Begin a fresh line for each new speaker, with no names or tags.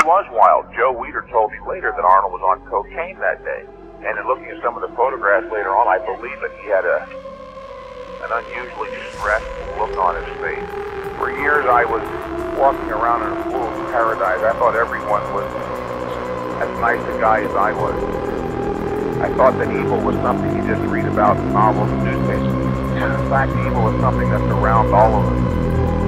He was wild. Joe Weider told me later that Arnold was on cocaine that day. And in looking at some of the photographs later on, I believe that he had a an unusually stressed look on his face. For years, I was walking around in a fool's paradise. I thought everyone was as nice a guy as I was. I thought that evil was something you just read about in novels and newspapers. In fact, evil is something that's around all of us.